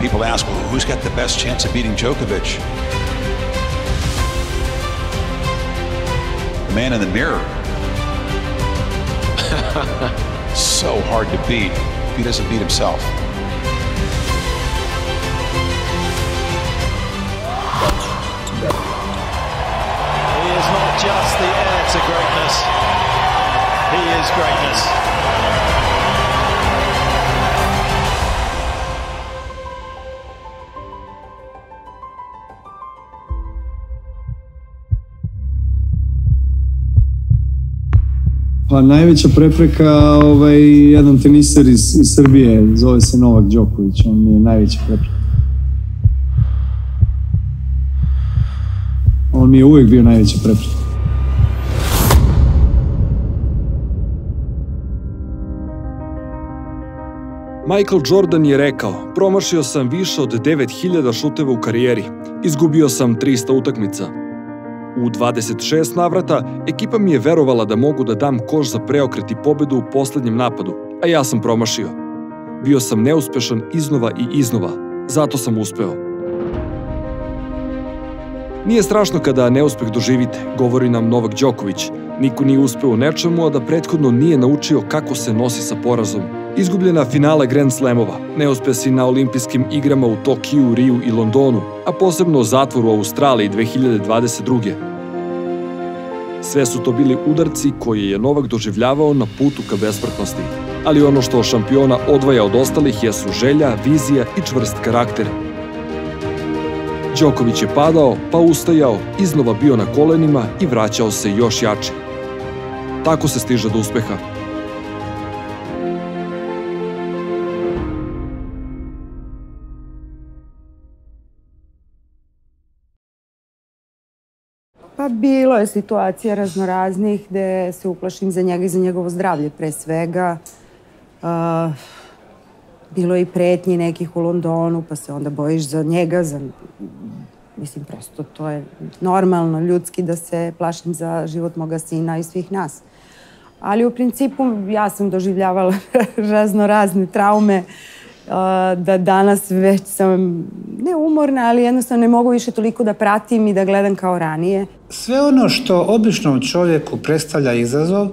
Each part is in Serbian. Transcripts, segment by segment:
People ask, well, who's got the best chance of beating Djokovic? The man in the mirror. so hard to beat if he doesn't beat himself. He is not just the heir to greatness, he is greatness. Pa najveća prepreka ovaj, jedan teniser iz, iz Srbije, zove se Novak Đoković, on je najveća prepreka. On mi je uvek bio najveća prepreka. Michael Jordan je rekao, promašio sam više od 9000 šuteva u karijeri, izgubio sam 300 utakmica. U 26 navrata ekipa mi je verovala da mogu da dam koš za preokret i pobedu u poslednjem napadu, a ja sam promašio. Bio sam neuspešan iznova i iznova, zato sam uspeo. Nije strašno kada neuspeh doživite, govori nam Novak Đoković. Niko nije uspeo u nečemu, a da prethodno nije naučio kako se nosi sa porazom. Izgubljena finala Grand Slamova, neuspesi na olimpijskim igrama u Tokiju, Riju i Londonu, a posebno zatvor u Australiji 2022. Sve su to bili udarci koje je Novak doživljavao na putu ka besmrtnosti. Ali ono što šampiona odvaja od ostalih jesu želja, vizija i čvrst karakter. Đoković je padao, pa ustajao, iznova bio na kolenima i vraćao se još jači. Tako se stiže do uspeha. Bilo je situacija raznoraznih gde se uplašim za njega i za njegovo zdravlje pre svega. Uh, bilo je i pretnji nekih u Londonu, pa se onda bojiš za njega, za... Mislim, prosto to je normalno, ljudski da se plašim za život moga sina i svih nas. Ali u principu ja sam doživljavala raznorazne traume, uh, da danas već sam ne umorna, ali jednostavno ne mogu više toliko da pratim i da gledam kao ranije. Sve ono što običnom čovjeku predstavlja izazov,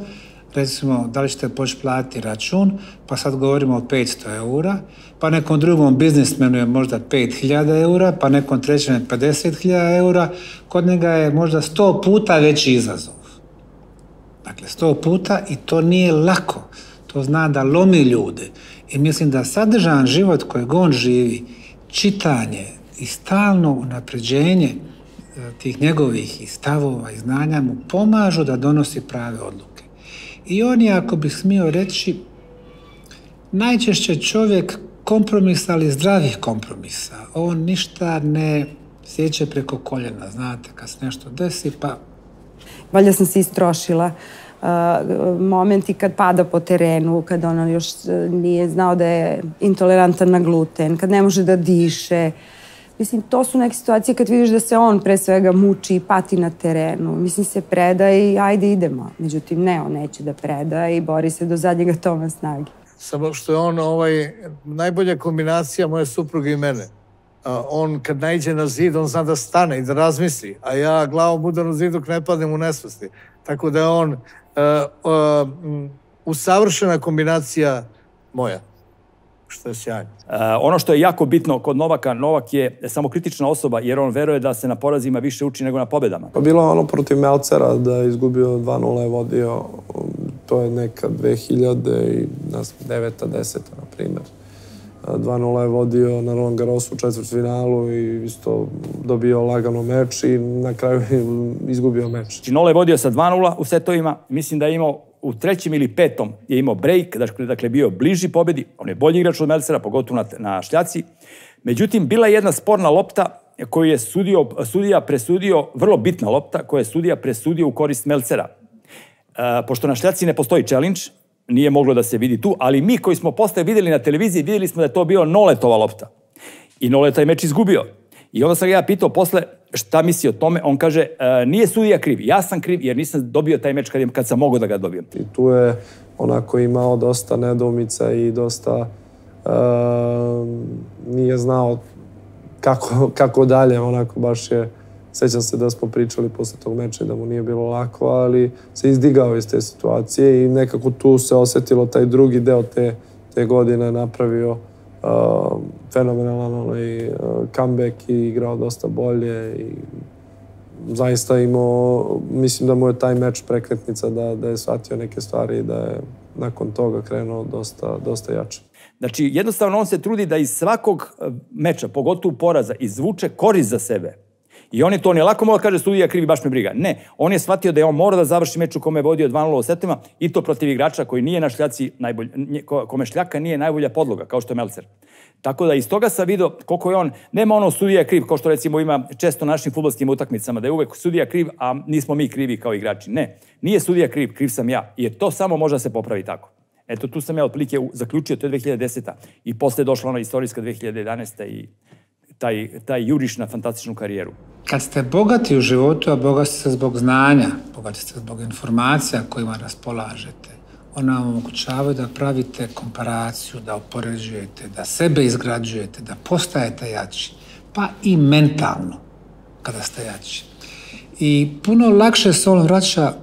recimo da li ćete poći platiti račun, pa sad govorimo o 500 eura, pa nekom drugom biznismenu je možda 5000 eura, pa nekom trećem je 50.000 eura, kod njega je možda 100 puta veći izazov. Dakle, 100 puta i to nije lako. To zna da lomi ljude. I mislim da sadržan život kojeg on živi, čitanje i stalno unapređenje e, tih njegovih i stavova i znanja mu pomažu da donosi prave odluke. I on je, ako bih smio reći, najčešće čovjek kompromisa, ali zdravih kompromisa. On ništa ne sjeće preko koljena, znate, kad se nešto desi, pa... Valjda sam se istrošila. Uh, momenti kad pada po terenu, kad ono još uh, nije znao da je intolerantan na gluten, kad ne može da diše. Mislim, to su neke situacije kad vidiš da se on pre svega muči i pati na terenu. Mislim, se preda i ajde idemo. Međutim, ne, on neće da preda i bori se do zadnjega toma snage. Samo što je on ovaj, najbolja kombinacija moje supruge i mene. On kad najđe na zid, on zna da stane i da razmisli, a ja glavom udarom zidu ne padnem u nesvesti. Tako da je on usavršena kombinacija moja što je sjajno. Uh, ono što je jako bitno kod Novaka, Novak je samokritična osoba jer on veruje da se na porazima više uči nego na pobedama. Pa bilo ono protiv Melcera da je izgubio 2-0 je vodio, to je neka 2000 i ne znam, 9 10 na primjer. 2-0 je vodio na Roland Garrosu u četvrtfinalu i isto dobio lagano meč i na kraju izgubio meč. Znači, Nola je vodio sa 2-0 u setovima, mislim da je imao u trećem ili petom je imao break, dakle, bio bliži pobedi, on je bolji igrač od Melcera, pogotovo na, na šljaci. Međutim, bila je jedna sporna lopta koju je sudio, sudija presudio, vrlo bitna lopta, koja je sudija presudio u korist Melcera. E, pošto na šljaci ne postoji challenge, nije moglo da se vidi tu, ali mi koji smo posle videli na televiziji, videli smo da je to bio Noletova lopta. I Nole taj meč izgubio. I onda sam ga ja pitao posle šta misli o tome, on kaže e, nije sudija kriv, ja sam kriv jer nisam dobio taj meč kad, kad sam mogao da ga dobijem. I tu je onako imao dosta nedomica i dosta nije znao kako, kako dalje, onako baš je, sećam se da smo pričali posle tog meča da mu nije bilo lako, ali se izdigao iz te situacije i nekako tu se osetilo taj drugi deo te, te godine napravio uh, fenomenalan onaj uh, comeback i igrao dosta bolje i zaista imao, mislim da mu je taj meč prekretnica da, da je shvatio neke stvari i da je nakon toga krenuo dosta, dosta jače. Znači, jednostavno on se trudi da iz svakog e, meča, pogotovo poraza, izvuče korist za sebe. I on je to ne lako mora da kaže studija krivi, baš me briga. Ne, on je shvatio da je on mora da završi meč u kome je vodio 2-0 setima i to protiv igrača koji nije na šljaci najbolj, kome šljaka nije najbolja podloga, kao što je Melcer. Tako da iz toga sam vidio koliko je on, nema ono sudija kriv, kao što recimo ima često na našim futbolskim utakmicama, da je uvek sudija kriv, a nismo mi krivi kao igrači. Ne, nije sudija kriv, kriv sam ja. I to samo može da se popravi tako. Eto, tu sam ja otprilike zaključio, to je 2010. I posle je došla ona istorijska 2011. i taj, taj juriš na fantastičnu karijeru. Kad ste bogati u životu, a bogati ste zbog znanja, bogati ste zbog informacija kojima raspolažete, ona vam omogućavaju da pravite komparaciju, da opoređujete, da sebe izgrađujete, da postajete jači, pa i mentalno kada ste jači. I puno lakše se on vraća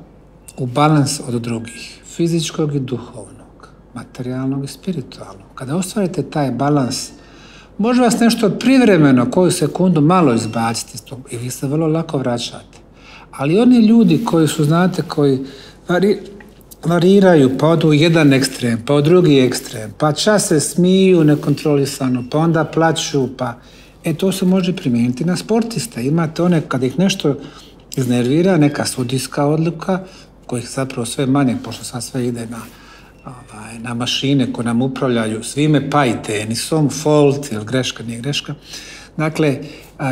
u balans od drugih, fizičkog i duhovnog, materijalnog i spiritualnog. Kada ostvarite taj balans, može vas nešto privremeno, koju sekundu malo izbaciti iz tog i vi se vrlo lako vraćate. Ali oni ljudi koji su, znate, koji variraju, pa odu u jedan ekstrem, pa u drugi ekstrem, pa čas se smiju nekontrolisano, pa onda plaću, pa... E, to se može primijeniti na sportiste. Imate one, kad ih nešto iznervira, neka sudijska odluka, kojih zapravo sve manje, pošto sad sve ide na, ovaj, na mašine koje nam upravljaju svime, pa i tenisom, fault ili greška, nije greška. Dakle,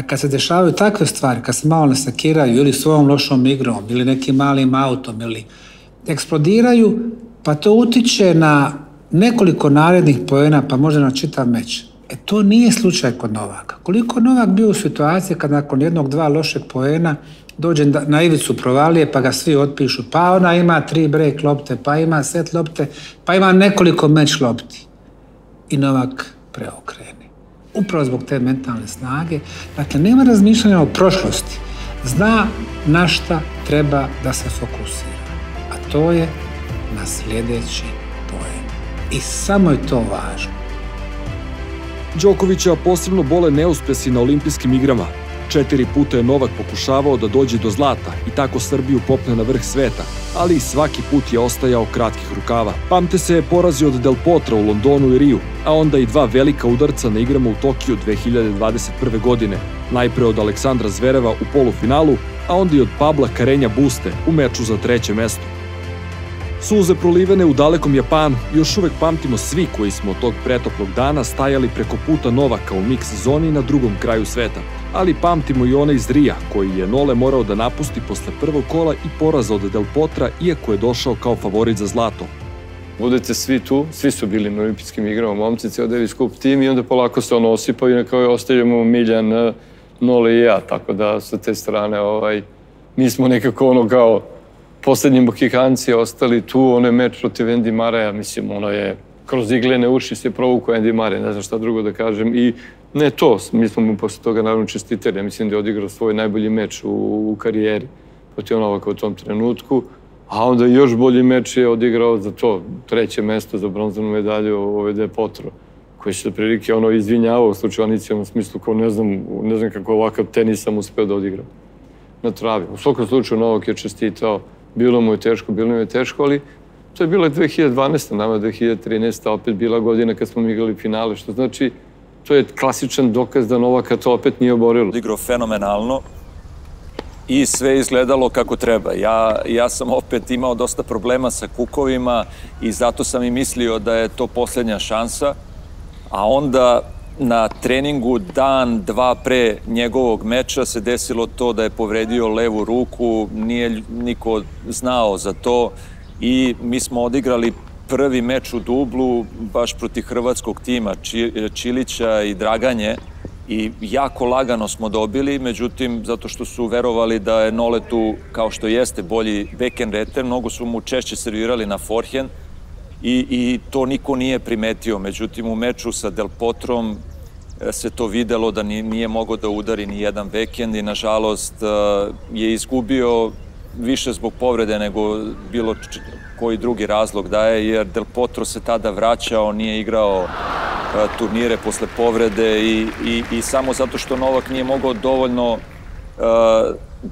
kad se dešavaju takve stvari, kad se malo nasakiraju ili svojom lošom igrom, ili nekim malim autom, ili eksplodiraju, pa to utiče na nekoliko narednih pojena, pa možda na čitav meč. E to nije slučaj kod Novaka. Koliko Novak bio u situaciji kad nakon jednog, dva lošeg poena dođe na ivicu provalije, pa ga svi otpišu, pa ona ima tri break lopte, pa ima set lopte, pa ima nekoliko meč lopti. I Novak preokrene. Upravo zbog te mentalne snage. Dakle, nema razmišljanja o prošlosti. Zna na šta treba da se fokusira to je na sljedeći poen. I samo je to važno. Đokovića posebno bole neuspesi na olimpijskim igrama. Četiri puta je Novak pokušavao da dođe do zlata i tako Srbiju popne na vrh sveta, ali i svaki put je ostajao kratkih rukava. Pamte se je porazio od Del Potra u Londonu i Riju, a onda i dva velika udarca na igrama u Tokiju 2021. godine. Najpre od Aleksandra Zvereva u polufinalu, a onda i od Pabla Karenja Buste u meču za treće mesto. Suze prolivene u dalekom Japanu još uvek pamtimo svi koji smo tog pretoplog dana stajali preko puta Novaka u mix zoni na drugom kraju sveta. Ali pamtimo i one iz Rija, koji je Nole morao da napusti posle prvog kola i poraza od Del Potra, iako je došao kao favorit za zlato. Budete svi tu, svi su bili na olimpijskim igrama, momci, ceo Davis Cup tim i onda polako se ono osipaju i na kraju ostajemo Miljan, Nole i ja, tako da sa te strane ovaj, mi smo nekako ono kao poslednji Mohikanci ostali tu, ono je meč protiv Andy Maraja, mislim, ono je kroz iglene uši se provukao Andy Mare, ne znam šta drugo da kažem. I ne to, mi smo mu posle toga naravno čestitali. Ja mislim da je odigrao svoj najbolji meč u, u karijeri protiv Novaka u tom trenutku. A onda još bolji meč je odigrao za to, treće mesto za bronzanu medalju OVD Potro koji se prilike ono izvinjavao u slučajnici, u smislu kao ne znam, ne znam kako ovakav tenis sam uspeo da odigram na travi. U svakom slučaju Novak je čestitao Bilo mu je teško, bilo mu je teško, ali to je bilo 2012. nama 2013. opet bila godina kad smo igrali finale, što znači to je klasičan dokaz da Novaka to opet nije oborilo. Igrao fenomenalno i sve izgledalo kako treba. Ja, ja sam opet imao dosta problema sa kukovima i zato sam i mislio da je to poslednja šansa, a onda na treningu dan, dva pre njegovog meča se desilo to da je povredio levu ruku, nije niko znao za to. I mi smo odigrali prvi meč u dublu baš protiv hrvatskog tima Čilića i Draganje. I jako lagano smo dobili, međutim, zato što su verovali da je Noletu, kao što jeste, bolji backhand reter, mnogo su mu češće servirali na forehand, i, i to niko nije primetio. Međutim, u meču sa Del Potrom e, se to videlo da nije mogao da udari ni jedan bekend i nažalost e, je izgubio više zbog povrede nego bilo koji drugi razlog da je, jer Del Potro se tada vraćao, nije igrao e, turnire posle povrede i, i, i samo zato što Novak nije mogao dovoljno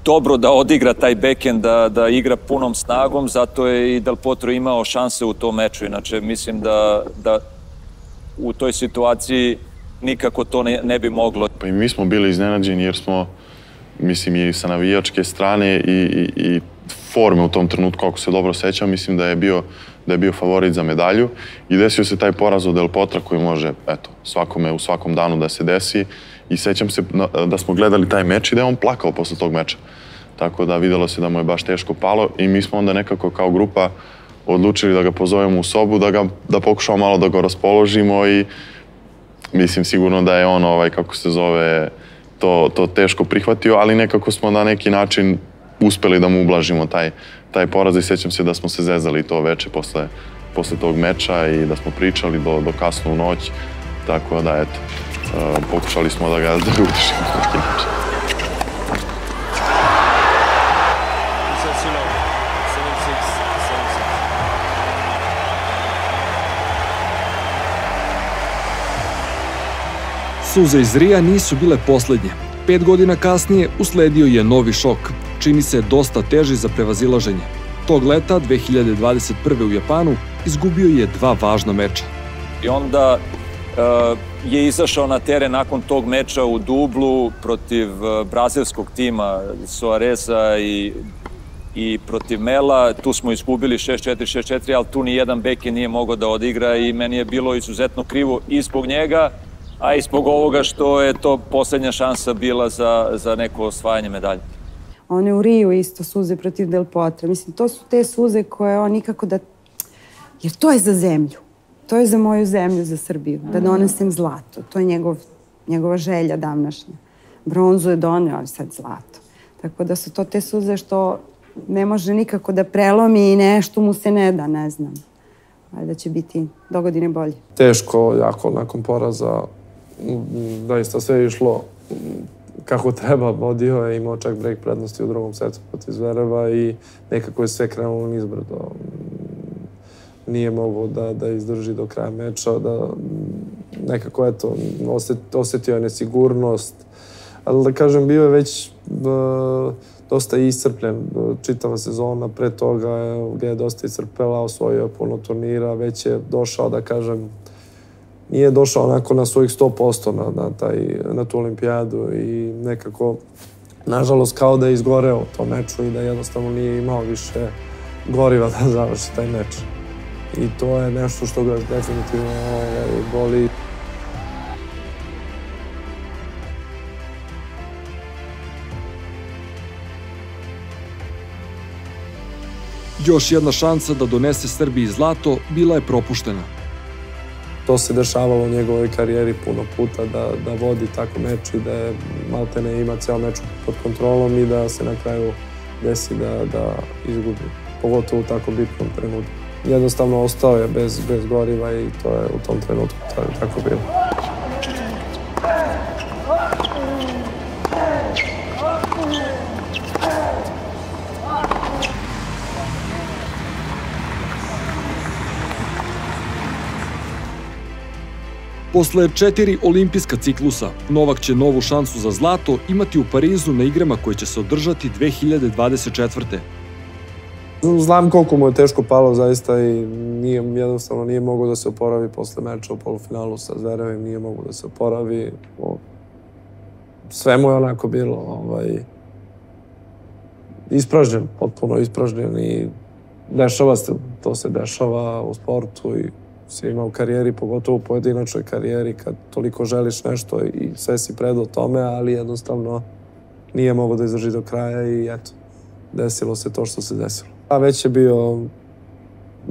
dobro da odigra taj backhand, da, da igra punom snagom, zato je i Del Potro imao šanse u tom meču. Inače, mislim da, da u toj situaciji nikako to ne, ne bi moglo. Pa i mi smo bili iznenađeni jer smo, mislim, i sa navijačke strane i, i, i forme u tom trenutku, ako se dobro sećam, mislim da je bio da je bio favorit za medalju i desio se taj poraz od Del Potra koji može, eto, svakome u svakom danu da se desi i sećam se da smo gledali taj meč i da je on plakao posle tog meča. Tako da videlo se da mu je baš teško palo i mi smo onda nekako kao grupa odlučili da ga pozovemo u sobu, da, ga, da pokušamo malo da ga raspoložimo i mislim sigurno da je on, ovaj, kako se zove, to, to teško prihvatio, ali nekako smo na neki način uspeli da mu ublažimo taj, taj poraz i sećam se da smo se zezali to veče posle, posle tog meča i da smo pričali do, do kasnu noć, tako da eto, pokušali smo da ga utišimo na neki način. Suze iz Rija nisu bile poslednje. Pet godina kasnije usledio je novi šok, čini se dosta teži za prevazilaženje. Tog leta, 2021. u Japanu, izgubio je dva važna meča. I onda je izašao na teren nakon tog meča u dublu protiv uh, brazilskog tima Soareza i i protiv Mela, tu smo izgubili 6-4, 6-4, ali tu ni jedan beke nije mogao da odigra i meni je bilo izuzetno krivo i zbog njega, a i zbog ovoga što je to poslednja šansa bila za, za neko osvajanje medalje. One u Riju isto suze protiv Del Potre. Mislim, to su te suze koje on nikako da... Jer to je za zemlju. To je za moju zemlju, za Srbiju. Da donesem zlato. To je njegov, njegova želja davnašnja. Bronzu je doneo, ali sad zlato. Tako da su to te suze što ne može nikako da prelomi i nešto mu se ne da, ne znam. Valjda će biti dogodine bolje. Teško, jako nakon poraza, doista sve je išlo kako treba, vodio je, imao čak break prednosti u drugom setu protiv Zvereva i nekako je sve krenulo nizbrdo. Nije mogao da, da izdrži do kraja meča, da nekako, eto, oset, osetio je nesigurnost, ali da kažem, bio je već uh, dosta iscrpljen čitava sezona, pre toga gde je dosta iscrpela, osvojio je puno turnira, već je došao, da kažem, nije došao onako na svojih 100% na, na, taj, na tu olimpijadu i nekako, nažalost, kao da je izgoreo u tom meču i da jednostavno nije imao više goriva da završi taj meč. I to je nešto što ga definitivno ovaj, boli. Još jedna šansa da donese Srbiji zlato bila je propuštena. To se dešavalo u njegovoj karijeri puno puta, da, da vodi tako meč i da je maltene ima ceo meč pod kontrolom i da se na kraju desi da, da izgubi, pogotovo u tako bitnom trenutku. Jednostavno ostao je bez, bez goriva i to je u tom trenutku tako bilo. Posle četiri olimpijska ciklusa, Novak će novu šansu za zlato imati u Parizu na igrama koje će se održati 2024. Znam koliko mu je teško palo zaista i nije, jednostavno nije mogao da se oporavi posle meča u polufinalu sa Zverevim, nije mogao da se oporavi. O, sve mu je onako bilo ovaj, ispražnjen, potpuno ispražnjen i dešava se, to se dešava u sportu i svima u karijeri, pogotovo u pojedinačnoj karijeri, kad toliko želiš nešto i sve si predao tome, ali jednostavno nije mogo da izdrži do kraja i eto, desilo se to što se desilo. A već je bio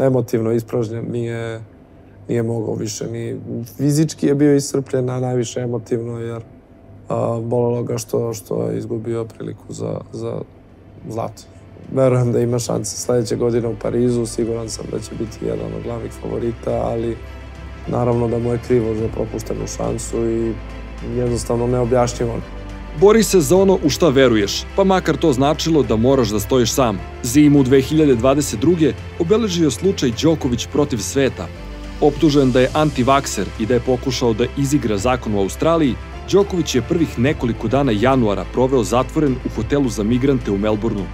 emotivno ispražnjen, nije, nije mogao više ni fizički je bio iscrpljen, a najviše emotivno jer a, bolelo ga što, što je izgubio priliku za, za zlato. verujem da ima šanse sledeće godine u Parizu, siguran sam da će biti jedan od glavnih favorita, ali naravno da mu je krivo za propuštenu šansu i jednostavno neobjašnjivo. Bori se za ono u šta veruješ, pa makar to značilo da moraš da stojiš sam. Zimu 2022. obeležio slučaj Đoković protiv sveta. Optužen da je antivakser i da je pokušao da izigra zakon u Australiji, Đoković je prvih nekoliko dana januara proveo zatvoren u hotelu za migrante u Melbourneu.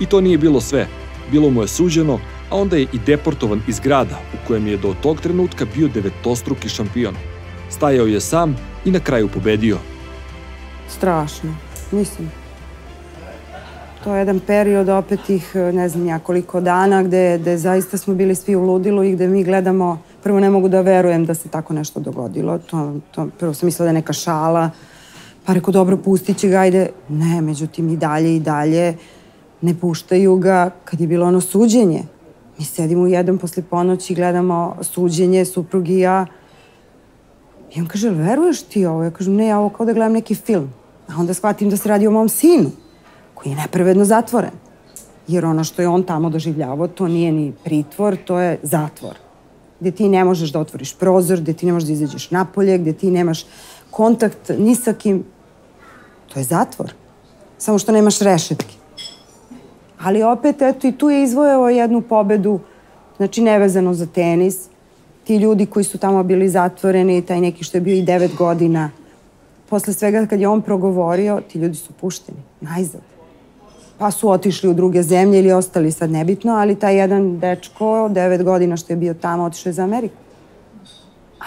I to nije bilo sve. Bilo mu je suđeno, a onda je i deportovan iz grada u kojem je do tog trenutka bio devetostruki šampion. Stajao je sam i na kraju pobedio. Strašno, mislim. To je jedan period opet tih, ne znam ja koliko dana, gde, gde zaista smo bili svi u ludilu i gde mi gledamo, prvo ne mogu da verujem da se tako nešto dogodilo. To, to, prvo sam mislila da je neka šala, pa rekao dobro pustit će ga, ajde. Ne, međutim i dalje i dalje ne puštaju ga kad je bilo ono suđenje. Mi sedimo u jedan posle ponoći i gledamo suđenje, suprug i ja. I on kaže, veruješ ti ovo? Ja kažem, ne, ja ovo kao da gledam neki film. A onda shvatim da se radi o mom sinu, koji je nepravedno zatvoren. Jer ono što je on tamo doživljavao, to nije ni pritvor, to je zatvor. Gde ti ne možeš da otvoriš prozor, gde ti ne možeš da izađeš napolje, gde ti nemaš kontakt ni sa kim. To je zatvor. Samo što nemaš rešetke. Ali opet, eto, i tu je izvojao jednu pobedu, znači nevezano za tenis. Ti ljudi koji su tamo bili zatvoreni, taj neki što je bio i devet godina, posle svega kad je on progovorio, ti ljudi su pušteni, najzad. Pa su otišli u druge zemlje ili ostali sad nebitno, ali taj jedan dečko, devet godina što je bio tamo, otišao je za Ameriku.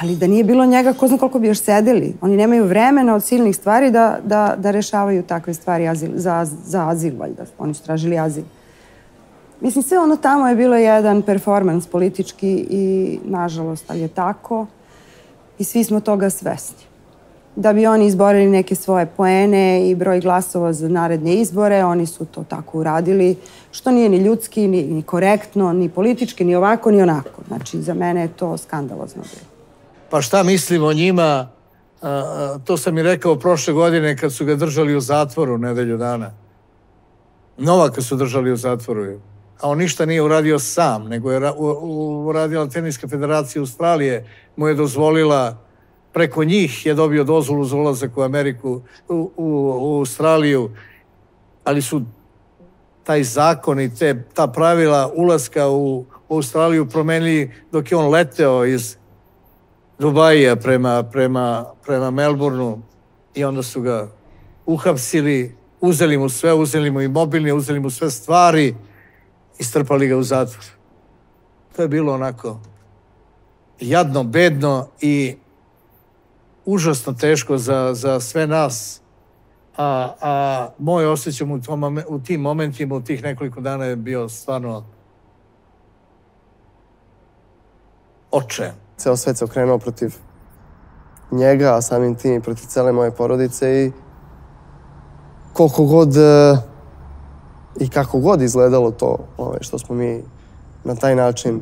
Ali da nije bilo njega, ko zna koliko bi još sedeli. Oni nemaju vremena od silnih stvari da, da, da rešavaju takve stvari azil, za, za azil, valjda. Oni su tražili azil. Mislim, sve ono tamo je bilo jedan performans politički i, nažalost, ali je tako. I svi smo toga svesni. Da bi oni izborili neke svoje poene i broj glasova za naredne izbore, oni su to tako uradili, što nije ni ljudski, ni, ni korektno, ni politički, ni ovako, ni onako. Znači, za mene je to skandalozno bilo. Pa šta mislim o njima, a, to sam i rekao prošle godine kad su ga držali u zatvoru nedelju dana. Novaka su držali u zatvoru. A on ništa nije uradio sam, nego je uradila Teniska federacija Australije, mu je dozvolila preko njih je dobio dozvolu za ulazak u Ameriku, u, u, u Australiju, ali su taj zakon i te, ta pravila ulaska u, u Australiju promenili dok je on leteo iz Dubaija prema, prema, prema Melbourneu i onda su ga uhapsili, uzeli mu sve, uzeli mu i mobilni, uzeli mu sve stvari i strpali ga u zatvor. To je bilo onako jadno, bedno i užasno teško za, za sve nas. A, a moj osjećam u, tom, u tim momentima, u tih nekoliko dana je bio stvarno očajan ceo svet se okrenuo protiv njega, a samim tim i protiv cele moje porodice i koliko god e, i kako god izgledalo to ove, što smo mi na taj način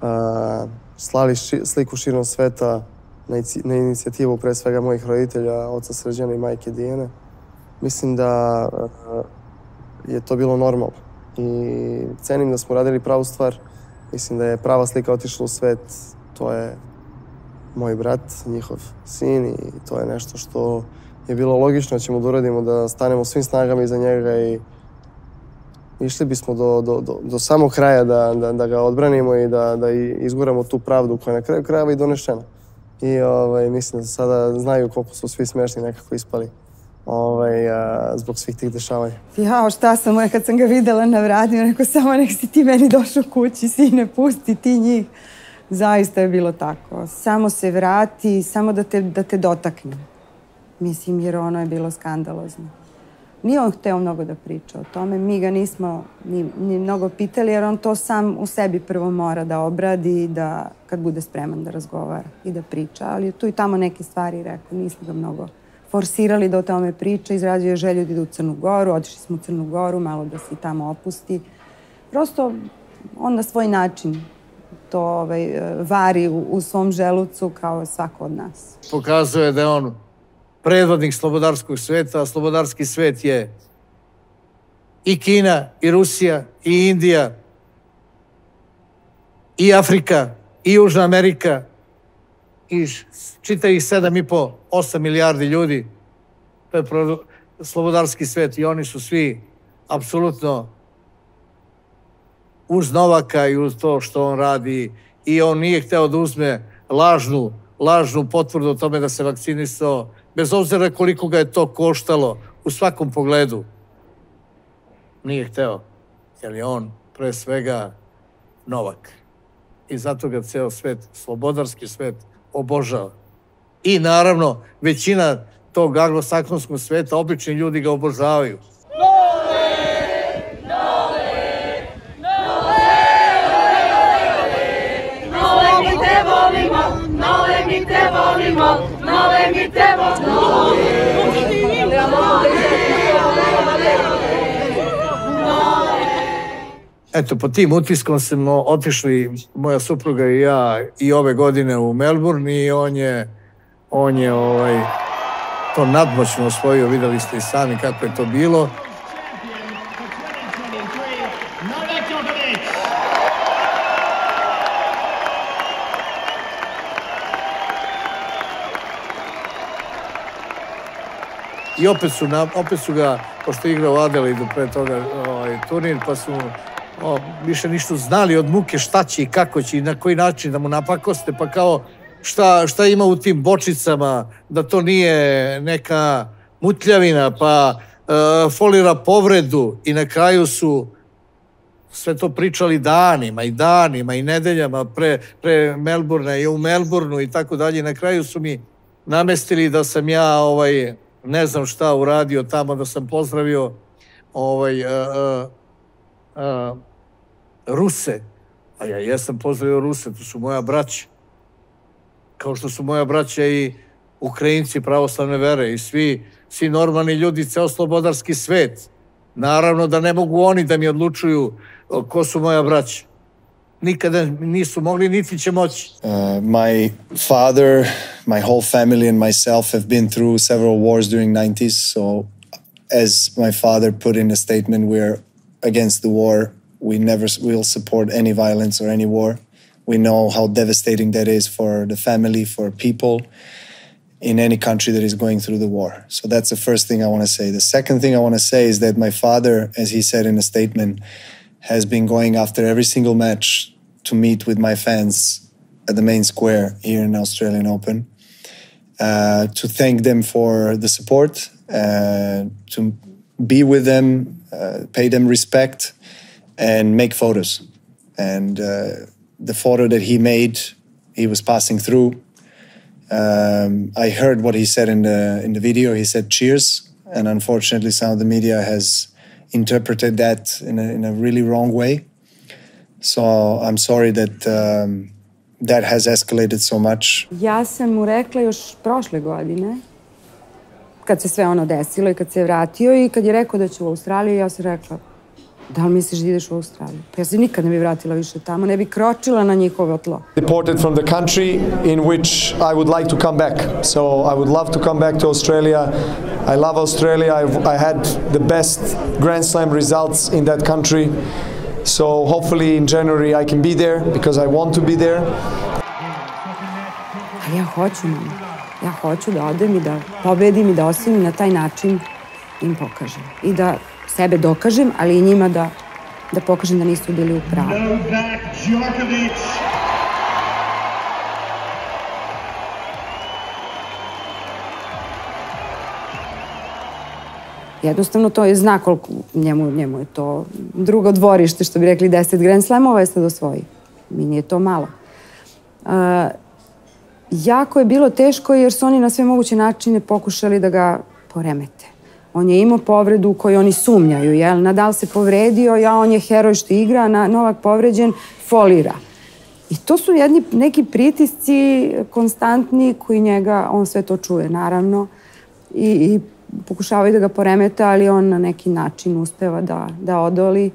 a, e, slali ši, sliku širom sveta na, inicijativu pre svega mojih roditelja, oca Srđana i majke Dijene. Mislim da a, e, je to bilo normalno i cenim da smo radili pravu stvar. Mislim da je prava slika otišla u svet to je moj brat, njihov sin i to je nešto što je bilo logično da ćemo da uradimo, da stanemo svim snagama iza njega i išli bismo do, do, do, do samog kraja da, da, da ga odbranimo i da, da izguramo tu pravdu koja je na kraju krajeva i donešena. I ovaj, mislim da sada znaju koliko su svi smešni nekako ispali ovaj, a, zbog svih tih dešavanja. Jao, šta sam moja kad sam ga videla na vratima, neko samo nek si ti meni došao kući, sine, pusti ti njih. Zaista je bilo tako. Samo se vrati, samo da te, da te dotakne. Mislim, jer ono je bilo skandalozno. Nije on hteo mnogo da priča o tome. Mi ga nismo ni, ni mnogo pitali, jer on to sam u sebi prvo mora da obradi i da, kad bude spreman da razgovara i da priča. Ali tu i tamo neke stvari rekao, nismo ga mnogo forsirali da o tome priča. Izrazio je želju da ide u Crnu Goru, otišli smo u Crnu Goru, malo da se tamo opusti. Prosto on na svoj način to ovaj, vari u, u svom želucu kao svako od nas. Pokazuje da je on predvodnik slobodarskog sveta, a slobodarski svet je i Kina, i Rusija, i Indija, i Afrika, i Južna Amerika, i čita ih 7,5, 8 milijardi ljudi. To je slobodarski svet i oni su svi apsolutno uz Novaka i uz to što on radi. I on nije hteo da uzme lažnu, lažnu potvrdu o tome da se vakcinisao, bez obzira koliko ga je to koštalo u svakom pogledu. Nije hteo, jer je on pre svega Novak. I zato ga ceo svet, slobodarski svet, obožava. I naravno, većina tog anglosaksonskog sveta, obični ljudi ga obožavaju. Eto, po tim utiskom smo otišli, moja supruga i ja, i ove godine u Melbourne i on je, on je ovaj, to nadmoćno osvojio, videli ste i sami kako je to bilo. I opet su, na, opet su ga, pošto je igrao Adelaidu pre toga ovaj, turnir, pa su više ništa znali od muke šta će i kako će i na koji način da mu napakoste, pa kao šta, šta ima u tim bočicama, da to nije neka mutljavina, pa e, folira povredu i na kraju su sve to pričali danima i danima i nedeljama pre, pre Melburna i u Melbourneu i tako dalje. Na kraju su mi namestili da sam ja ovaj, ne znam šta uradio tamo, da sam pozdravio ovaj, uh, uh, uh, Ruse. A ja jesam pozdravio Ruse, to su moja braća. Kao što su moja braća i Ukrajinci pravoslavne vere i svi, svi normalni ljudi, ceo slobodarski svet. Naravno da ne mogu oni da mi odlučuju ko su moja braća. Nikada nisu mogli, niti će moći. Uh, my father, my whole family and myself have been through several wars during 90s, so as my father put in a statement, we're against the war we never will support any violence or any war. We know how devastating that is for the family, for people in any country that is going through the war. So that's the first thing I want to say. The second thing I want to say is that my father, as he said in a statement, has been going after every single match to meet with my fans at the main square here in Australian Open. Uh, to thank them for the support, uh, to be with them, uh, pay them respect, and make photos. And uh, the photo that he made, he was passing through. Um, I heard what he said in the in the video. He said "cheers," and unfortunately, some of the media has interpreted that in a, in a really wrong way. So I'm sorry that um, that has escalated so much. Ja sam mu rekla još prošle godine, kad se sve ono desilo i kad se vratio i kad je rekao da će u Australiju, ja sam rekla, Da li misliš da ideš u Australiju? Pa ja se nikad ne bi vratila više tamo, ne bi kročila na njihovo tlo. Deported from the country in which I would like to come back. So I would love to come back to Australia. I love Australia. I've, I had the best Grand Slam results in that country. So hopefully in January I can be there because I want to be there. Ali ja hoću, mama. Ja hoću da odem i da pobedim i da osvim na taj način im pokažem. I da sebe dokažem, ali i njima da, da pokažem da nisu bili u pravu. Novak Djokovic. Jednostavno to je znak koliko njemu, njemu je to drugo dvorište, što bi rekli 10 Grand Slamova je sad osvoji. Mini je to malo. Uh, jako je bilo teško jer su oni na sve moguće načine pokušali da ga poremete. On je imao povredu u kojoj oni sumnjaju, jel? Nadal se povredio, ja on je heroj što igra, na Novak povređen, folira. I to su jedni neki pritisci konstantni koji njega, on sve to čuje naravno i, i pokušavaju da ga poremete, ali on na neki način uspeva da, da odoli.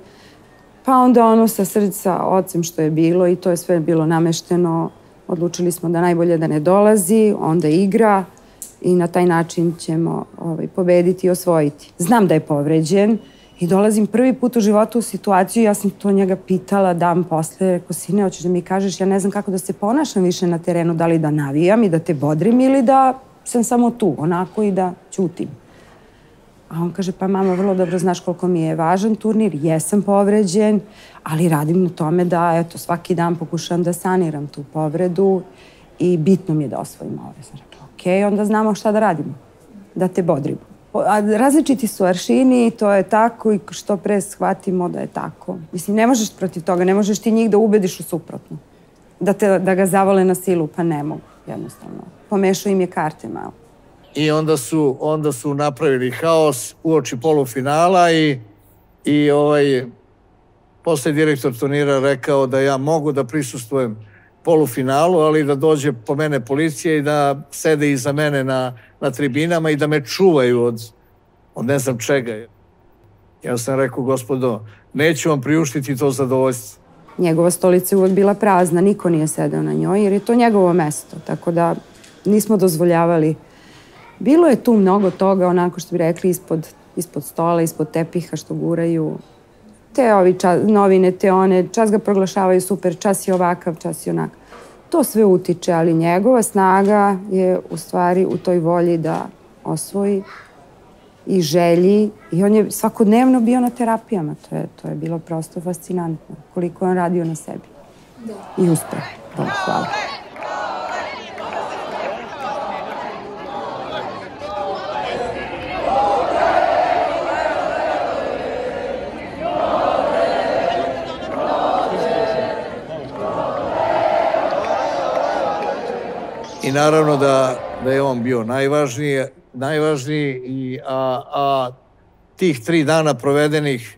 Pa onda ono sa srca ocem što je bilo i to je sve bilo namešteno. Odlučili smo da najbolje da ne dolazi, onda igra, i na taj način ćemo ovaj, pobediti i osvojiti. Znam da je povređen I dolazim prvi put u životu u situaciju, ja sam to njega pitala dan posle, rekao, sine, hoćeš da mi kažeš, ja ne znam kako da se ponašam više na terenu, da li da navijam i da te bodrim ili da sam samo tu, onako i da ćutim. A on kaže, pa mama, vrlo dobro znaš koliko mi je važan turnir, jesam povređen, ali radim na tome da, eto, svaki dan pokušavam da saniram tu povredu i bitno mi je da osvojim ove. Sam rekla, ok, onda znamo šta da radimo, da te bodrimo. A različiti su aršini, to je tako i što pre shvatimo da je tako. Mislim, ne možeš protiv toga, ne možeš ti njih da ubediš u suprotno. Da, te, da ga zavole na silu, pa ne mogu, jednostavno. Pomešao im je karte malo i onda su, onda su napravili haos uoči polufinala i, i ovaj, posle direktor turnira rekao da ja mogu da prisustujem polufinalu, ali da dođe po mene policija i da sede iza mene na, na tribinama i da me čuvaju od, od ne znam čega. Ja sam rekao, gospodo, neću vam priuštiti to zadovoljstvo. Njegova stolica je uvek bila prazna, niko nije sedeo na njoj, jer je to njegovo mesto, tako da nismo dozvoljavali Bilo je tu mnogo toga, onako što bi rekli, ispod, ispod stola, ispod tepiha što guraju. Te ovi čas, novine, te one, čas ga proglašavaju super, čas je ovakav, čas je onak. To sve utiče, ali njegova snaga je u stvari u toj volji da osvoji i želji i on je svakodnevno bio na terapijama. To je, to je bilo prosto fascinantno koliko je on radio na sebi. Da. I uspeh. Da, hvala. I naravno da, da je on bio najvažniji, najvažniji i, a, a tih tri dana provedenih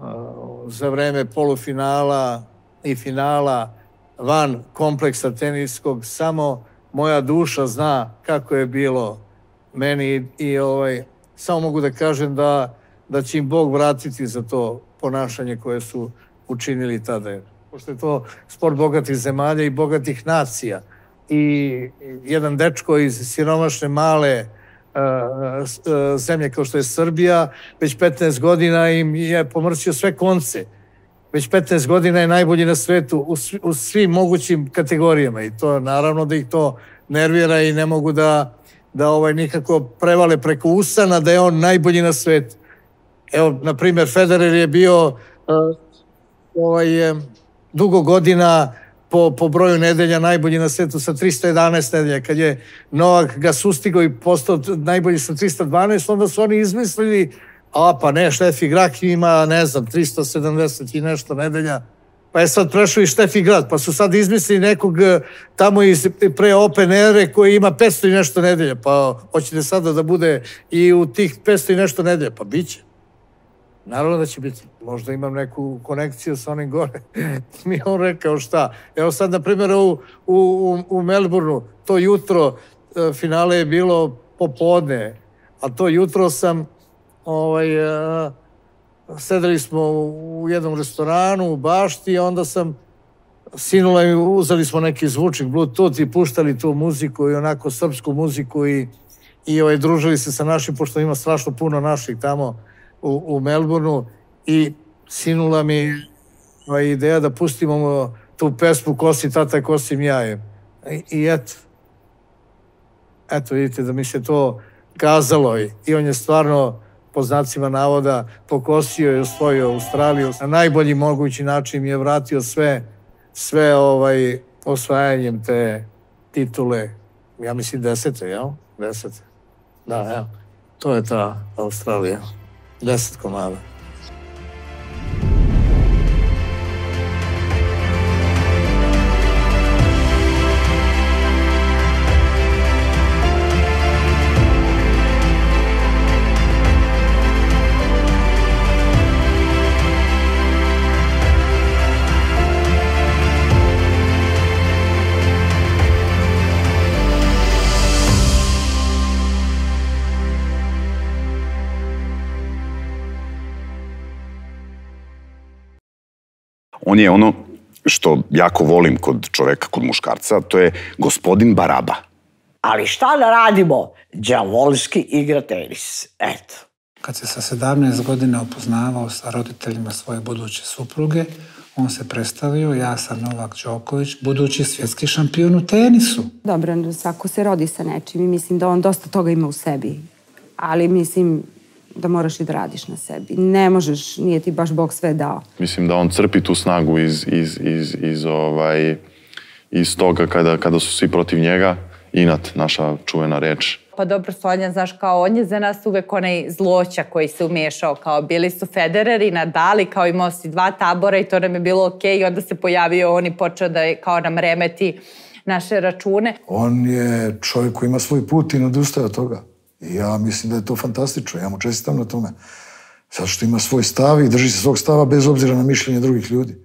a, za vreme polufinala i finala van kompleksa teniskog, samo moja duša zna kako je bilo meni i, i ovaj, samo mogu da kažem da, da će im Bog vratiti za to ponašanje koje su učinili tada. Pošto je to sport bogatih zemalja i bogatih nacija i jedan dečko iz siromašne male zemlje kao što je Srbija, već 15 godina im je pomrcio sve konce. Već 15 godina je najbolji na svetu u, svim mogućim kategorijama i to naravno da ih to nervira i ne mogu da, da ovaj nikako prevale preko usana da je on najbolji na svetu. Evo, na primjer, Federer je bio uh, ovaj, dugo godina po, po broju nedelja najbolji na svetu sa 311 nedelja. Kad je Novak ga sustigao i postao najbolji sa 312, onda su oni izmislili a pa ne, Štefi Grak ima, ne znam, 370 i nešto nedelja. Pa je sad prešao i Štefi Grad, pa su sad izmislili nekog e, tamo iz pre Open Ere koji ima 500 i nešto nedelja. Pa hoćete sada da bude i u tih 500 i nešto nedelja? Pa bit će. Naravno da će biti. Možda imam neku konekciju sa onim gore. Mi on rekao šta. Evo sad, na primjer, u, u, u Melbourneu, to jutro e, finale je bilo popodne, a to jutro sam ovaj, e, sedeli smo u jednom restoranu u bašti, onda sam sinula i uzeli smo neki zvučnik Bluetooth i puštali tu muziku i onako srpsku muziku i, i ovaj, družili se sa našim, pošto ima strašno puno naših tamo u, u Melbourneu i sinula mi ovaj, ideja da pustimo tu pesmu Kosi tata, kosim ja je. I, i eto, eto vidite da mi se to kazalo i, i on je stvarno po znacima navoda pokosio i osvojio Australiju. Na najbolji mogući način mi je vratio sve, sve ovaj, osvajanjem te titule. Ja mislim desete, jel? Desete. Da, evo. To je ta Australija. 10 komada. On je ono što jako volim kod čoveka, kod muškarca, to je gospodin Baraba. Ali šta da radimo? Đavolski igra tenis. Eto. kad se sa 17 godina upoznavao sa roditeljima svoje buduće supruge, on se predstavio, ja sam Novak Đoković, budući svjetski šampion u tenisu. Dobro, svako se rodi sa nečim i mislim da on dosta toga ima u sebi. Ali mislim da moraš i da radiš na sebi. Ne možeš, nije ti baš Bog sve dao. Mislim da on crpi tu snagu iz, iz, iz, iz, ovaj, iz toga kada, kada su svi protiv njega. Inat, naša čuvena reč. Pa dobro, Sonja, znaš, kao on je za nas uvek onaj zloća koji se umešao, kao bili su Federer i Nadal i kao imao si dva tabora i to nam je bilo okej okay, i onda se pojavio on i počeo da je kao nam remeti naše račune. On je čovjek koji ima svoj put i ne odustaje od toga. I ja mislim da je to fantastično, ja mu čestitam na tome. Zato što ima svoj stav i drži se svog stava bez obzira na mišljenje drugih ljudi.